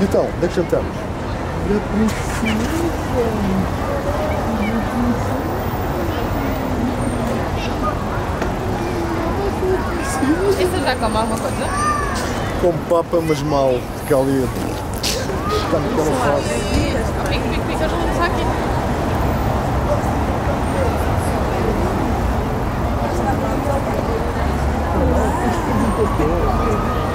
Então, onde é que jantamos? E você já come alguma coisa? Com papa, mas mal, que ali está pão fácil. Pico, pico, pico, eu não vou aqui. Seu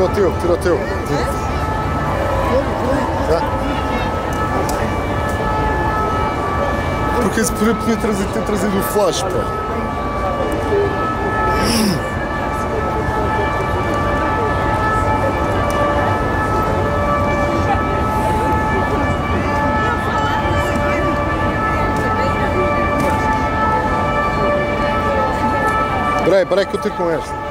Tira o teu, tira o teu. Tá? Porque esse podia, podia trazer, ter trazido o flash, pá. Peraí, peraí que eu tenho com esta.